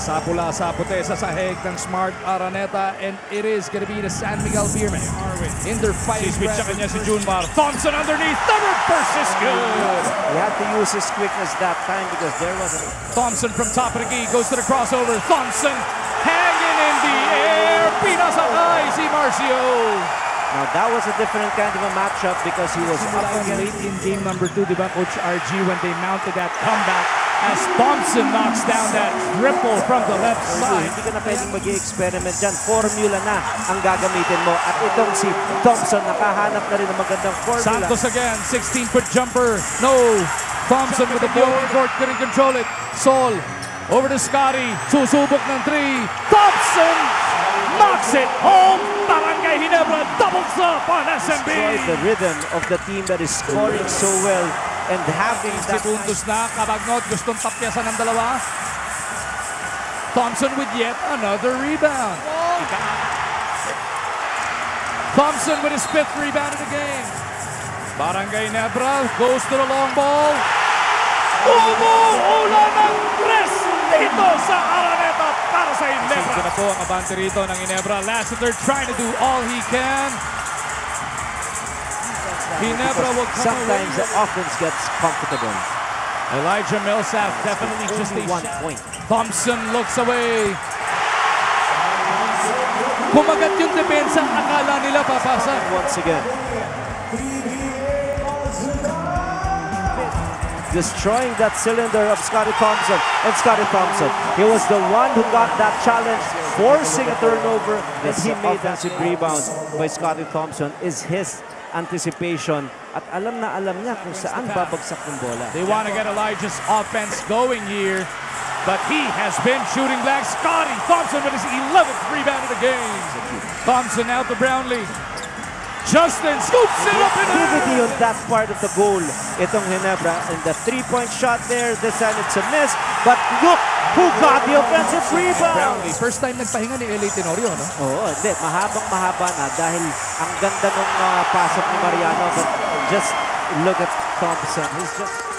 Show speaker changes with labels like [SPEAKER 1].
[SPEAKER 1] Sa pula, sa puti, sa sahig ng Smart Araneta and it is gonna be the San Miguel Beermen in their fight.
[SPEAKER 2] Si-switch sa kanya si Junmar. Thompson underneath. The reverse is good.
[SPEAKER 3] He had to use his quickness that time because there was a
[SPEAKER 1] Thompson from top of the key goes to the crossover. Thompson hanging in the air. Pinasakay si Marcio.
[SPEAKER 3] Now that was a different kind of a matchup because he was up
[SPEAKER 1] Late
[SPEAKER 3] against
[SPEAKER 1] in game number two, di ba, Coach RG, when they mounted that comeback as Thompson knocks down that triple from the left side.
[SPEAKER 3] hindi ka na pwedeng mag experiment dyan. Formula na ang gagamitin mo. At itong si Thompson, nakahanap na rin ng magandang formula.
[SPEAKER 1] Santos again, 16-foot jumper. No. Thompson with the ball court, couldn't control it. Sol over to Scotty. Susubok ng three. Thompson knocks it home. Barangay Ginebra doubles up on SMB.
[SPEAKER 3] Destroy the rhythm of the team that is scoring so well and having that
[SPEAKER 1] Sekundos na, Kabagnot gustong tapyasan ng dalawa. Thompson with yet another rebound. Thompson with his fifth rebound of the game. Barangay Nebra goes to the long ball. Umuula ng tres dito sa Araneta para sa Ginebra. Ito na po ang abante rito ng Ginebra. Lassiter trying to do all he can. Ginebra will come
[SPEAKER 3] sometimes the offense gets comfortable.
[SPEAKER 1] Elijah Millsap definitely just a
[SPEAKER 3] one
[SPEAKER 1] shot.
[SPEAKER 3] point.
[SPEAKER 1] Thompson looks away. Kumagat yung depensa, akala nila papasa.
[SPEAKER 3] once again. Destroying that cylinder of Scotty Thompson. And Scotty Thompson, he was the one who got that challenge, forcing a turnover, and he made that rebound by Scotty Thompson is his anticipation at alam na alam niya kung saan babagsak ng bola.
[SPEAKER 1] They want to get Elijah's offense going here, but he has been shooting black. Scotty Thompson with his 11th rebound of the game. Thompson out to Brownlee. Justin scoops it up in
[SPEAKER 3] activity on that part of the goal. Itong Ginebra and the three-point shot there decided to miss. But look who got the offensive rebound.
[SPEAKER 1] First time nagpahinga ni L.A. Tenorio, no?
[SPEAKER 3] Oo, hindi. Mahabang mahaba na dahil ang ganda ng uh, pasok ni Mariano. But just look at Thompson. He's just